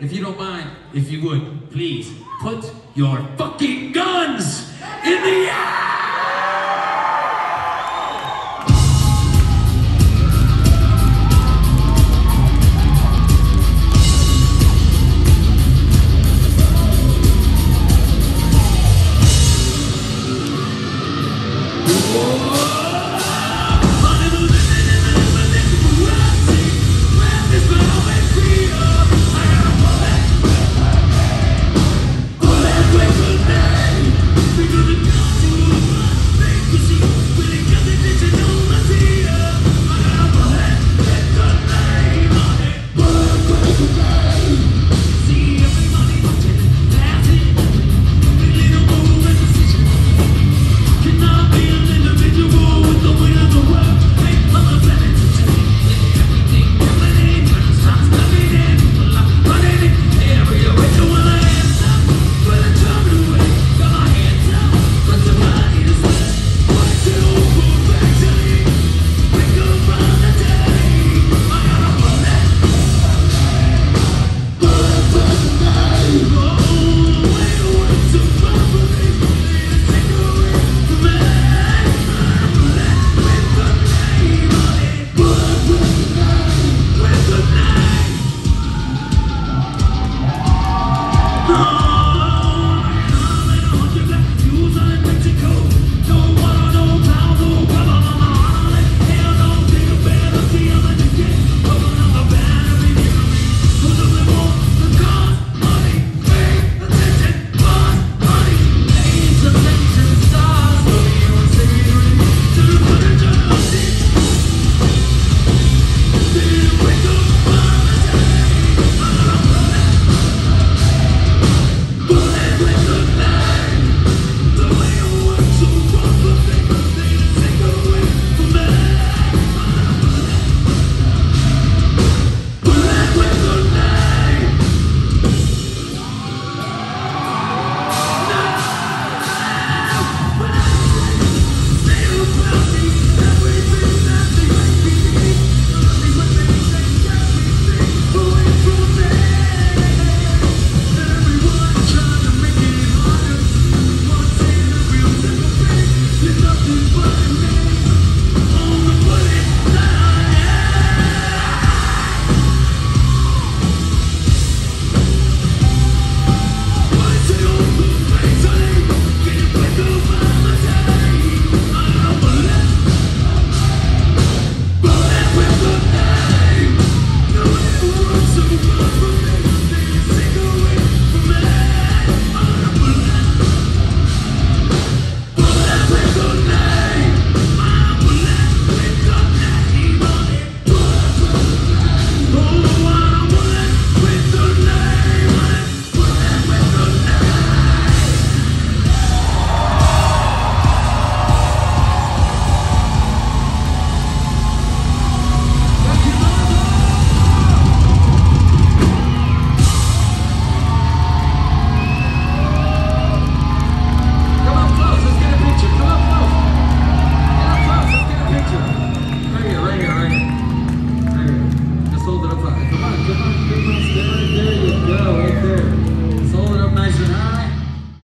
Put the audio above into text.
if you don't mind, if you would, please put your fucking guns in the air!